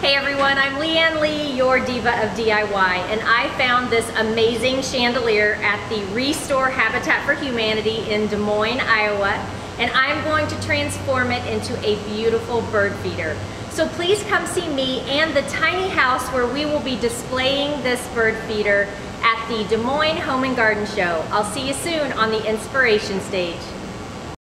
Hey everyone, I'm Leanne Lee, your diva of DIY, and I found this amazing chandelier at the Restore Habitat for Humanity in Des Moines, Iowa, and I'm going to transform it into a beautiful bird feeder. So please come see me and the tiny house where we will be displaying this bird feeder at the Des Moines Home and Garden Show. I'll see you soon on the inspiration stage.